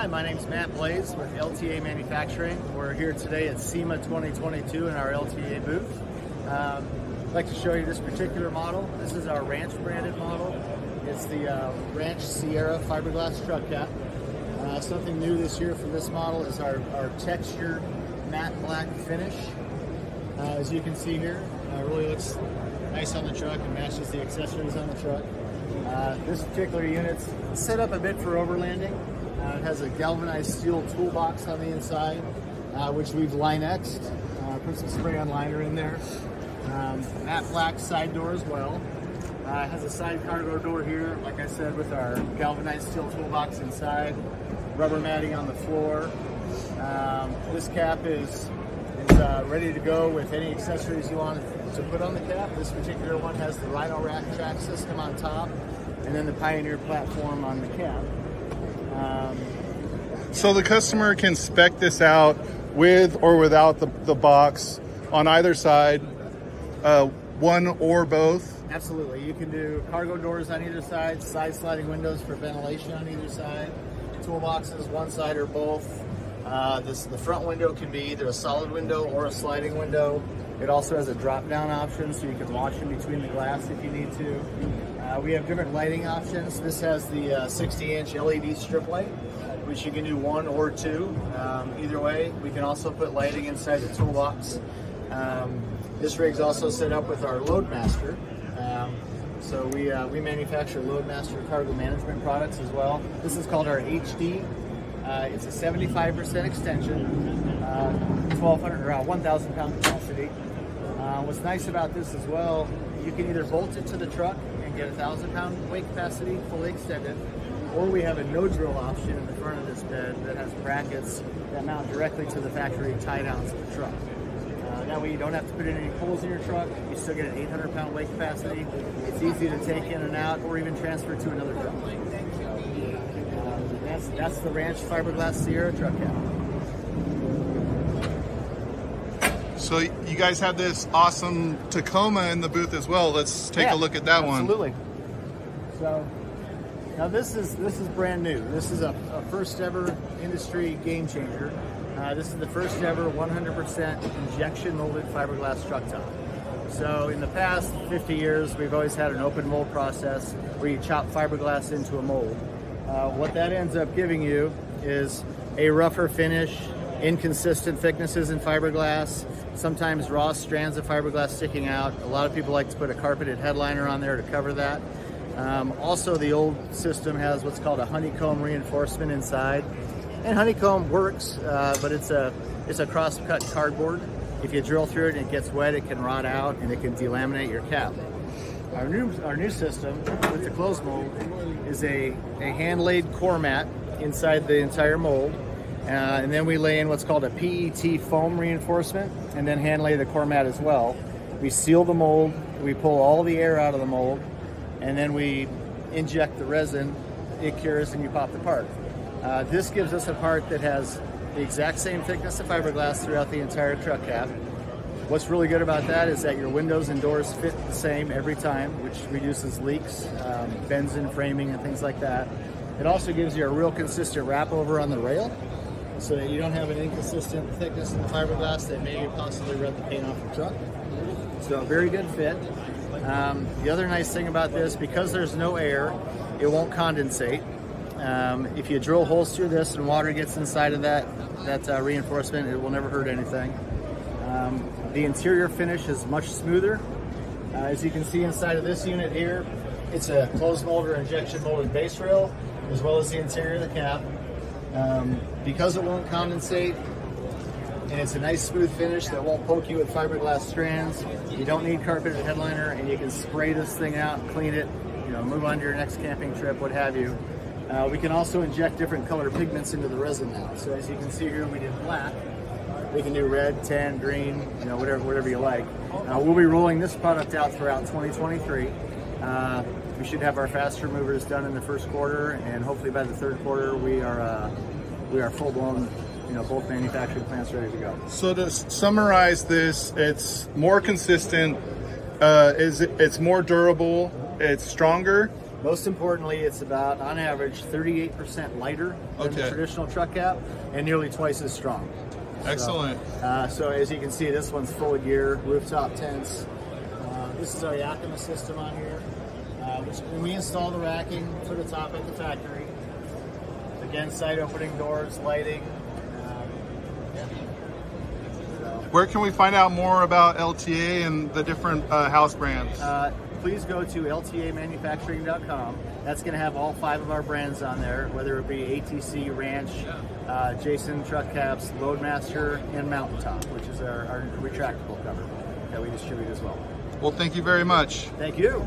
Hi, my name is Matt Blaze with LTA Manufacturing. We're here today at SEMA 2022 in our LTA booth. Um, I'd like to show you this particular model. This is our Ranch branded model. It's the uh, Ranch Sierra fiberglass truck cap. Uh, something new this year for this model is our, our textured matte black finish. Uh, as you can see here, uh, really looks nice on the truck and matches the accessories on the truck. Uh, this particular unit's set up a bit for overlanding. Uh, it has a galvanized steel toolbox on the inside, uh, which we've line-xed. Uh, put some spray-on liner in there. Um, matte black side door as well. Uh, it has a side cargo door here, like I said, with our galvanized steel toolbox inside. Rubber matting on the floor. Um, this cap is is uh, ready to go with any accessories you want to put on the cap. This particular one has the Rhino rack track system on top, and then the Pioneer platform on the cap. Um, So the customer can spec this out with or without the, the box on either side, uh, one or both. Absolutely. You can do cargo doors on either side, side sliding windows for ventilation on either side, toolboxes one side or both. Uh, this the front window can be either a solid window or a sliding window. It also has a drop down option so you can watch in between the glass if you need to. Uh, we have different lighting options. This has the uh, 60 inch LED strip light, which you can do one or two. Um, either way, we can also put lighting inside the toolbox. Um, this rig's also set up with our Loadmaster. Um, so we, uh, we manufacture Loadmaster cargo management products as well. This is called our HD. Uh, it's a 75% extension, uh, 1,200 or uh, 1,000 pound capacity. Uh, what's nice about this as well, you can either bolt it to the truck and get a 1,000 pound weight capacity fully extended, or we have a no drill option in the front of this bed that has brackets that mount directly to the factory tie downs of the truck. Uh, that way you don't have to put in any poles in your truck. You still get an 800 pound weight capacity. It's easy to take in and out or even transfer to another truck. Uh, that's, that's the Ranch Fiberglass Sierra truck cap. So you guys have this awesome Tacoma in the booth as well. Let's take Yeah, a look at that one. Absolutely. So now this is this is brand new. This is a, a first ever industry game changer. Uh, this is the first ever 100% injection molded fiberglass truck top. So in the past 50 years, we've always had an open mold process where you chop fiberglass into a mold. Uh, what that ends up giving you is a rougher finish, inconsistent thicknesses in fiberglass, sometimes raw strands of fiberglass sticking out. A lot of people like to put a carpeted headliner on there to cover that. Um, also, the old system has what's called a honeycomb reinforcement inside. And honeycomb works, uh, but it's a, it's a cross-cut cardboard. If you drill through it and it gets wet, it can rot out and it can delaminate your cap. Our new, our new system with the closed mold is a, a hand-laid core mat inside the entire mold. Uh, and then we lay in what's called a PET foam reinforcement and then hand lay the core mat as well. We seal the mold, we pull all the air out of the mold, and then we inject the resin, it cures and you pop the part. Uh, this gives us a part that has the exact same thickness of fiberglass throughout the entire truck cap. What's really good about that is that your windows and doors fit the same every time, which reduces leaks, um, bends in framing and things like that. It also gives you a real consistent wrap over on the rail so that you don't have an inconsistent thickness in the fiberglass that may possibly rub the paint off your truck. So very good fit. Um, the other nice thing about this, because there's no air, it won't condensate. Um, if you drill holes through this and water gets inside of that, that uh, reinforcement, it will never hurt anything. Um, the interior finish is much smoother. Uh, as you can see inside of this unit here, it's a closed mold or injection molded base rail, as well as the interior of the cap. Um, because it won't condensate, and it's a nice smooth finish that won't poke you with fiberglass strands. You don't need carpeted headliner, and you can spray this thing out, clean it, you know, move on to your next camping trip, what have you. Uh, we can also inject different color pigments into the resin now. So as you can see here, we did black. We can do red, tan, green, you know, whatever, whatever you like. Uh, we'll be rolling this product out throughout 2023. Uh, we should have our fast removers done in the first quarter, and hopefully by the third quarter, we are uh, we are full blown, you know, both manufacturing plants ready to go. So to summarize this, it's more consistent, uh, is it's more durable, it's stronger, Most importantly, it's about, on average, 38% lighter than the traditional truck cap, and nearly twice as strong. So, Excellent. uh, so as you can see, this one's full of gear, rooftop tents. Uh, this is our Yakima system on here, when we install the racking to the top at the factory. Again, side opening doors, lighting. Um, yeah. So, Where can we find out more about LTA and the different uh, house brands? uh, please go to ltamanufacturing.com. That's going to have all five of our brands on there, whether it be ATC, Ranch, uh, Jason Truck Caps, Loadmaster, and Mountaintop, which is our, our retractable cover that we distribute as well. well, thank you very much. Thank you.